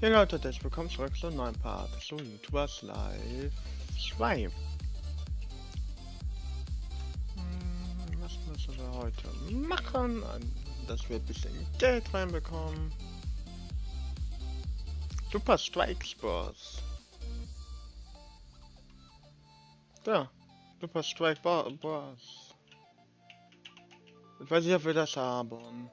Hey Leute, herzlich willkommen zurück zu einem neuen Part zu YouTubers Live 2. Hm, was müssen wir heute machen, dass wir ein bisschen Geld reinbekommen? Super Strike Sports. Ja, Super Strike Boss. Ich weiß nicht, ob wir das haben.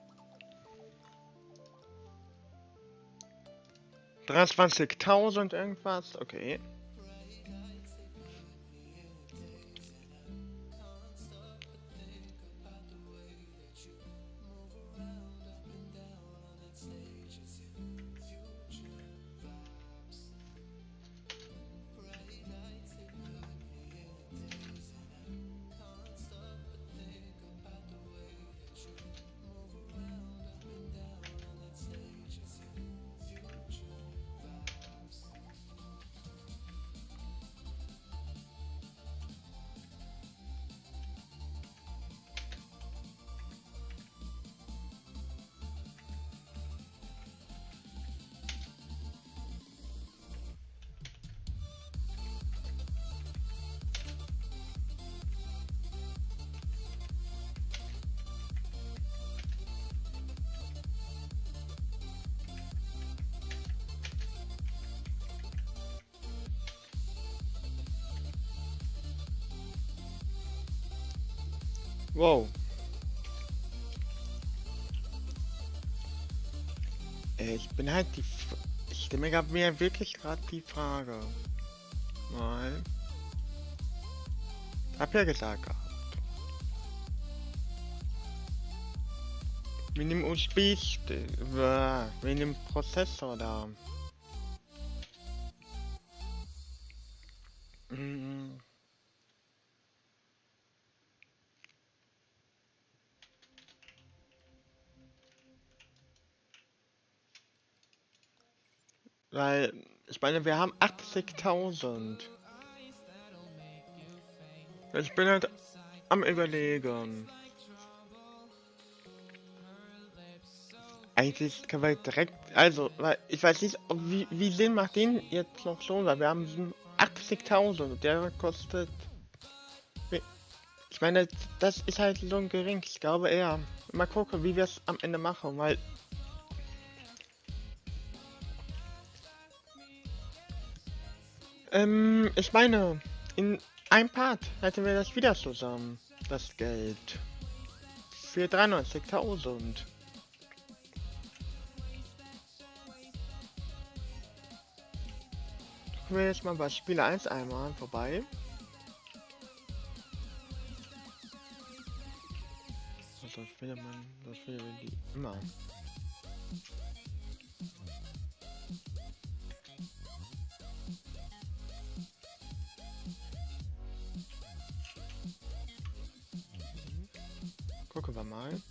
23.000 irgendwas, okay. Wow. Äh, ich bin halt die... F ich stelle mir mir wirklich gerade die Frage. Mal. Hab ja gesagt gehabt. Mit dem USB-Stick, mit dem Prozessor da. Weil, ich meine, wir haben 80.000. Ich bin halt am überlegen. Eigentlich können wir direkt, also, weil ich weiß nicht, wie, wie Sinn macht den jetzt noch schon, weil wir haben 80.000 der kostet, ich meine, das ist halt so ein gering, ich glaube eher, mal gucken, wie wir es am Ende machen, weil Ähm, ich meine, in einem Part hätten wir das wieder zusammen. Das Geld. Für 93.000. Gucken wir jetzt mal bei Spieler 1 einmal vorbei. Also, das findet man, das man die immer. Gucken wir mal.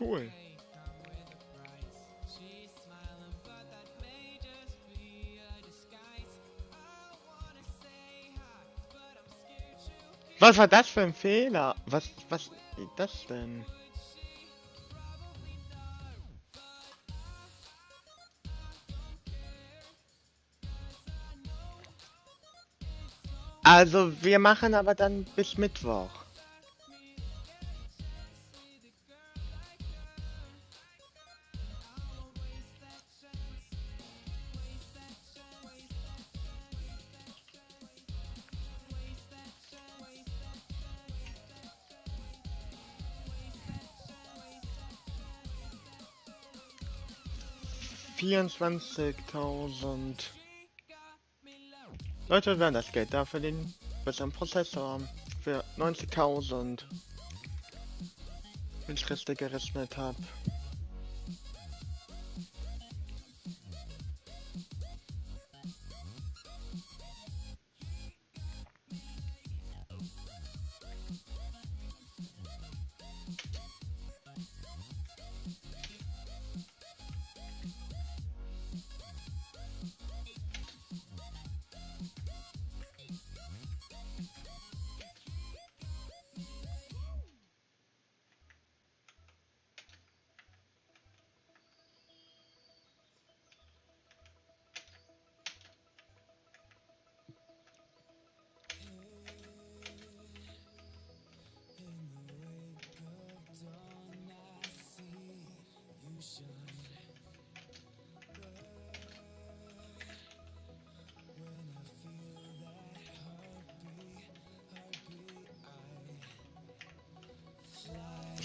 Cool. Was war das für ein Fehler? Was, was ist das denn? Also, wir machen aber dann bis Mittwoch. Vierundzwanzigtausend. Leute, werden das Geld da für den besseren Prozessor für 90.000. Wenn ich richtig gerechnet habe.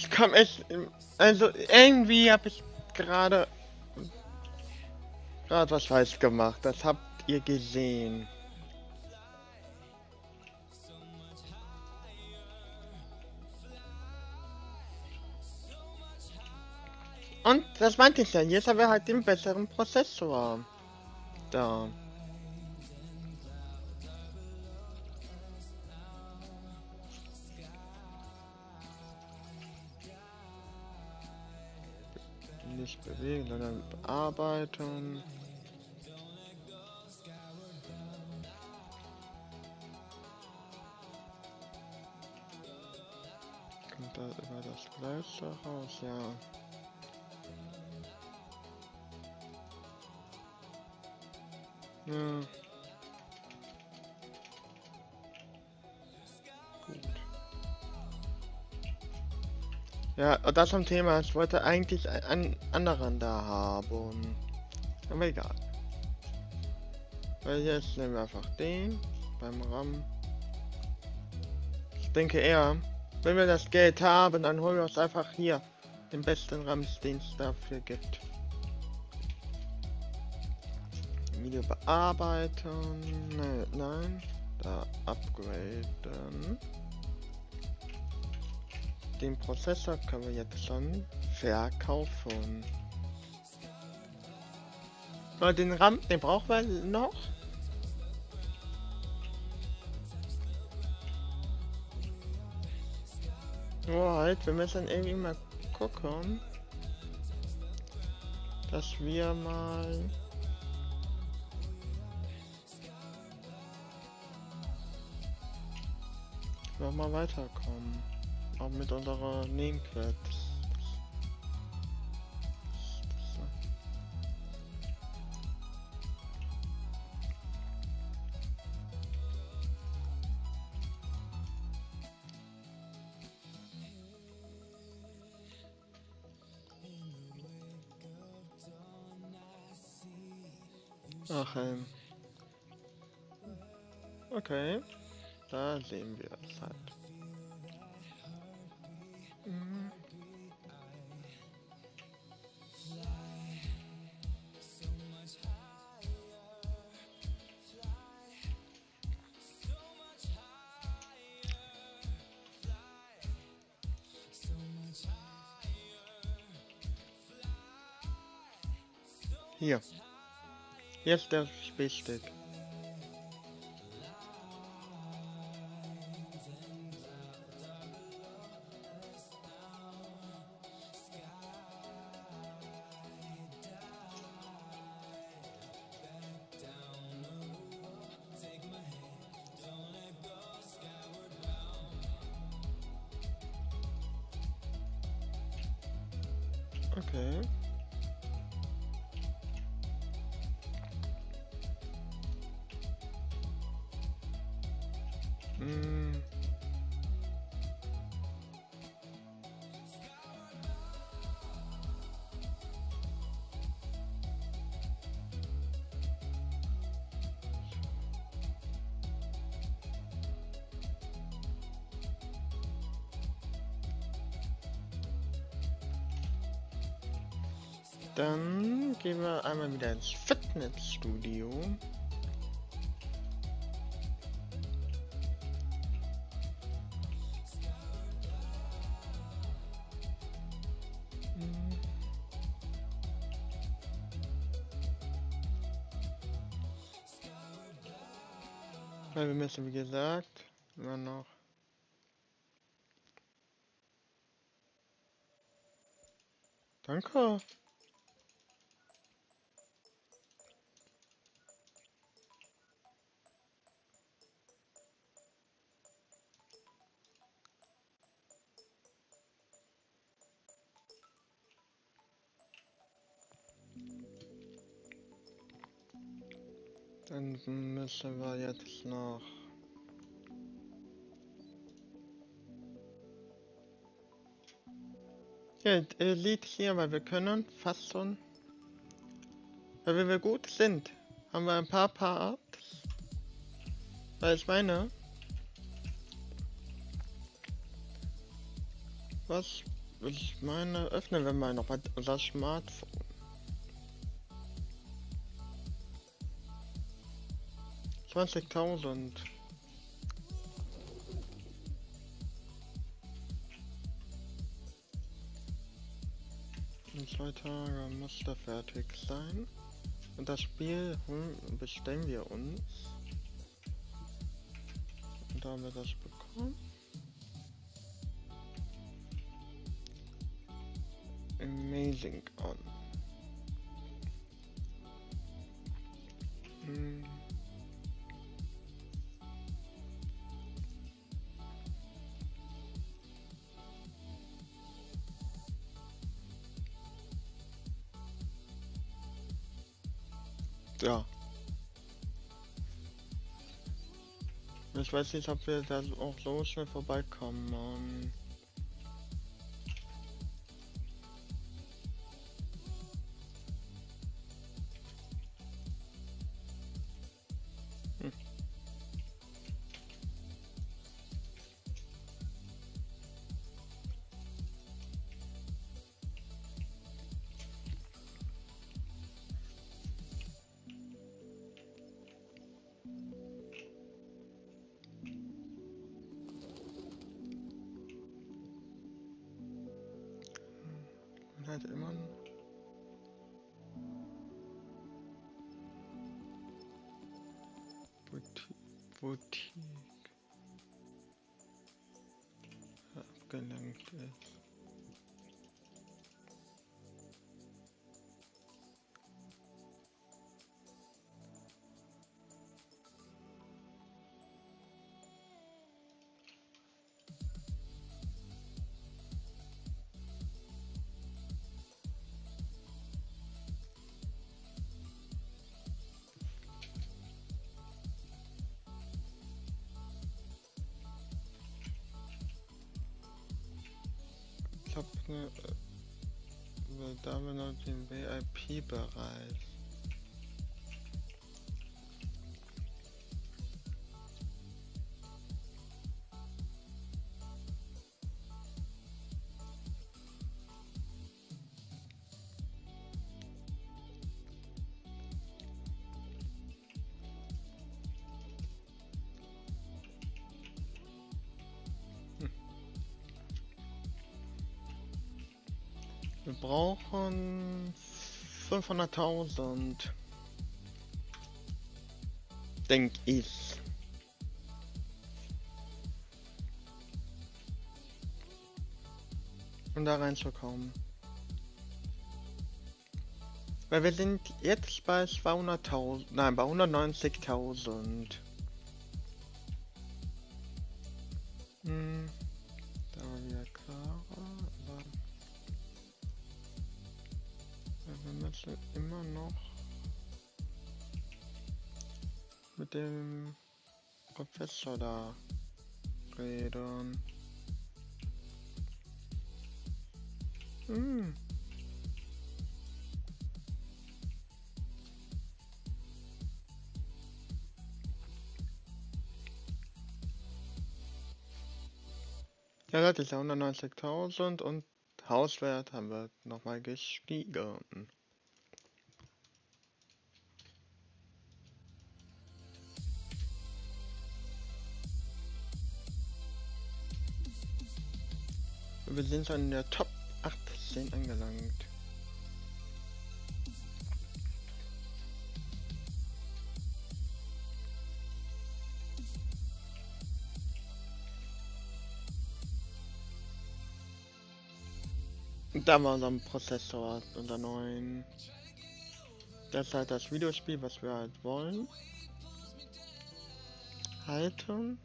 Ich komme echt. Also irgendwie habe ich gerade gerade was falsch gemacht. Das habt ihr gesehen. Und das meinte ich ja, jetzt haben wir halt den besseren Prozessor. Da. Nicht bewegen, sondern bearbeiten. Kommt da über das gleiche raus, ja. Ja. Ja, das zum Thema. Ich wollte eigentlich einen anderen da haben. Aber egal. Weil jetzt nehmen wir einfach den beim RAM. Ich denke eher, wenn wir das Geld haben, dann holen wir uns einfach hier den besten RAM, den es dafür gibt. Video bearbeiten. Nein, nein. Da upgraden. Den Prozessor können wir jetzt schon verkaufen. Weil den RAM, den brauchen wir noch. Oh, halt, wir müssen irgendwie mal gucken, dass wir mal nochmal weiterkommen. Auch mit unserer Namequest. Ach, ähm. Okay. Da sehen wir es halt. Hier. Jetzt der Spielstück. Okay. Dann gehen wir einmal wieder ins Fitnessstudio. Weil wir müssen, wie gesagt, immer noch Danke. Dann müssen wir jetzt noch Ja, äh, Lied hier, weil wir können fast schon. Weil wenn wir gut sind, haben wir ein paar Parts. Weil ich meine. Was Ich meine, öffnen wir mal noch mal unser Smartphone. Zwanzigtausend. In zwei Tagen muss da fertig sein. Und das Spiel hm, bestellen wir uns. Und da haben wir das bekommen. Amazing on. Weiß nicht, ob wir da auch so schnell vorbeikommen. Halt immer Boutique, Boutique abgelenkt ist. Habe eine, äh, da haben wir noch den VIP-Bereich. Wir brauchen 500.000. Denk ich. Um da reinzukommen. Weil wir sind jetzt bei 200.000, nein, bei 190.000. Hm. Müssen immer noch mit dem Professor da reden. Hm. Ja, ist ja 190.000 und Hauswert haben wir nochmal gestiegen. Wir sind in der Top 18 angelangt. Da war unser Prozessor, unser neuen. Das ist halt das Videospiel, was wir halt wollen. Halten.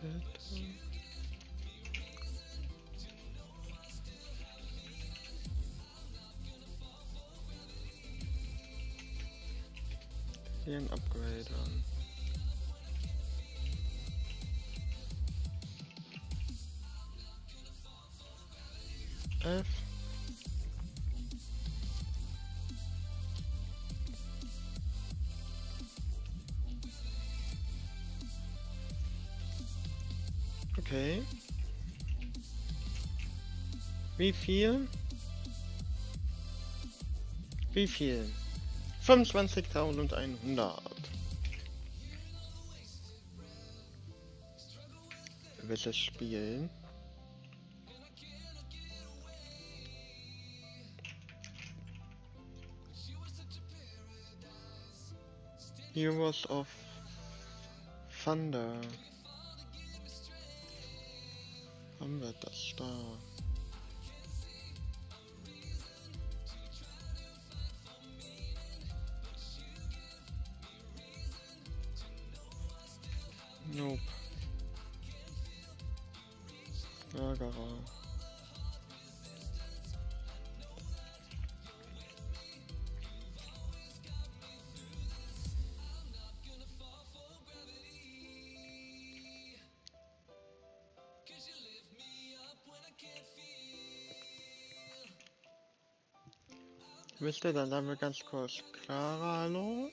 Hier ein Upgrade an. F. Wie viel? Wie viel? 25.100. Welches Spiel? Heroes of Thunder. Haben wir das da? Nope. Ärgerer. Wisst dann haben wir ganz kurz Clara, hallo?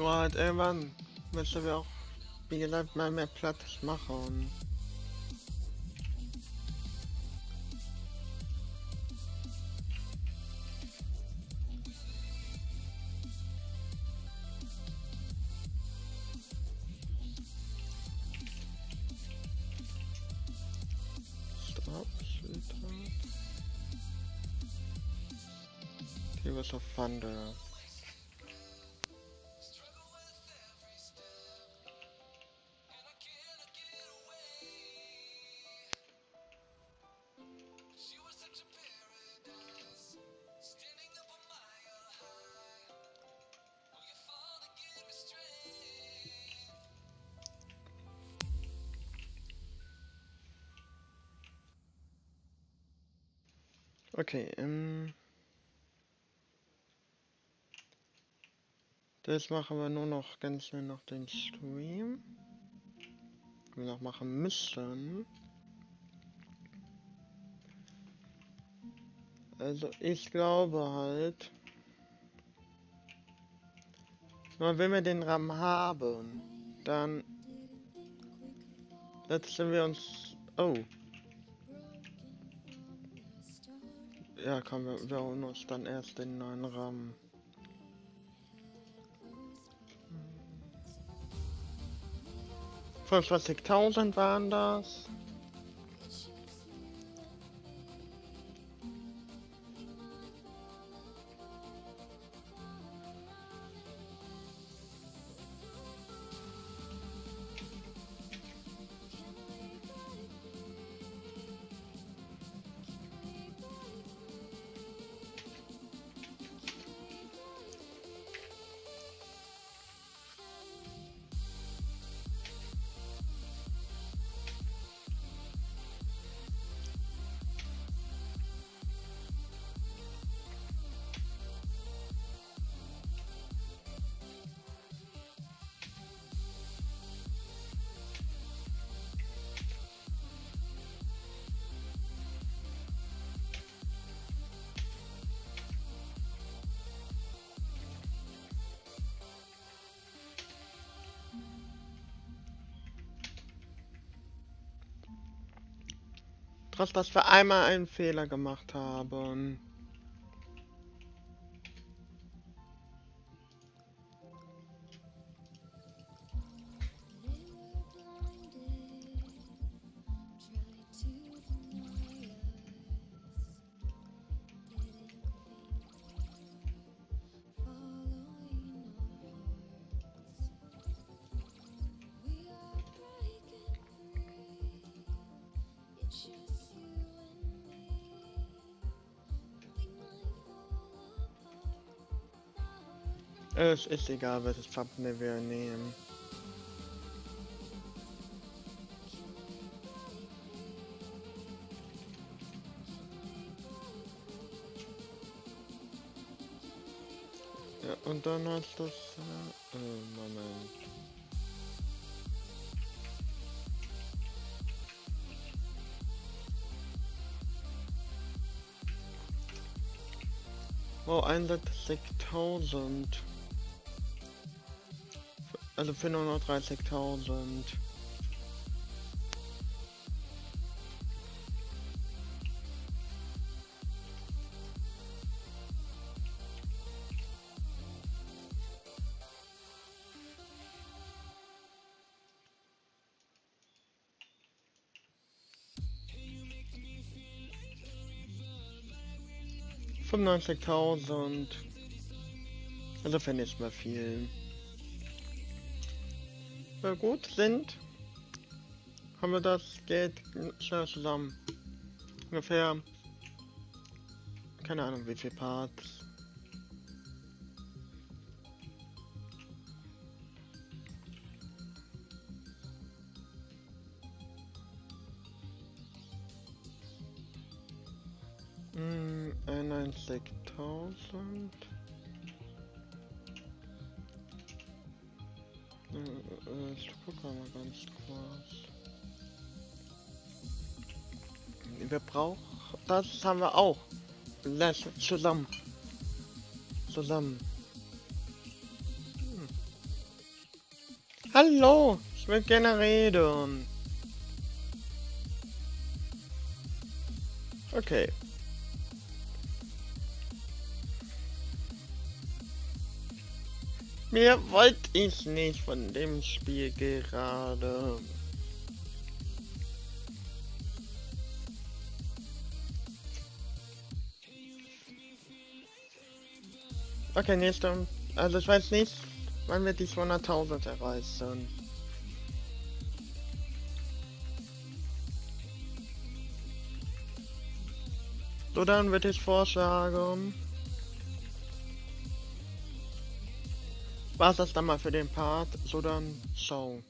Nur halt irgendwann müssen wir auch, wie gesagt, mal mehr Platz machen. Stop, Sweetheart. Heroes of Thunder. Okay, ähm. Das machen wir nur noch ganz schnell noch den Stream. Wir noch machen müssen. Also ich glaube halt. Nur wenn wir den RAM haben, dann setzen wir uns. Oh. Ja, komm, wir, wir holen uns dann erst den neuen RAM. Fünfundzwanzigtausend waren das. Trotz dass wir einmal einen Fehler gemacht haben. Es ist egal, welches Thumbnail wir nehmen. Ja, und dann hast du... Äh, Moment. Oh, 61.000. Also 430.000. Fünfundneunzigtausend. Also finde ich mal viel. Wir gut sind, haben wir das Geld schnell zusammen. Ungefähr, keine Ahnung wie viel Parts. Hm, 91.000. Äh, ich gucke mal ganz kurz. Wir brauchen... Das haben wir auch. Lass zusammen. Zusammen. Hm. Hallo! Ich will gerne reden. Okay. Mehr wollte ich nicht von dem Spiel gerade. Okay, nächste. Also ich weiß nicht, wann wir die 200.000 erreichen. So, dann würde ich vorschlagen... war das dann mal für den Part. So dann, ciao.